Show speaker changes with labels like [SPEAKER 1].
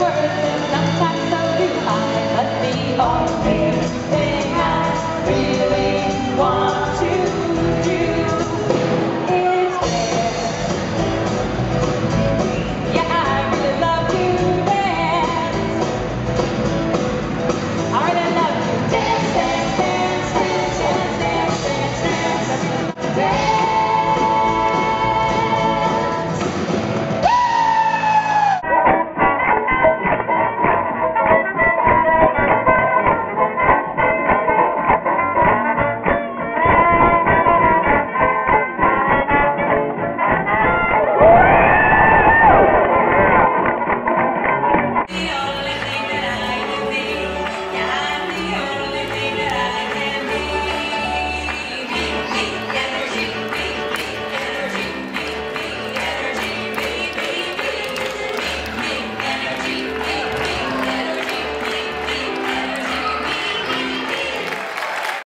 [SPEAKER 1] words, and sometimes so do I. But the only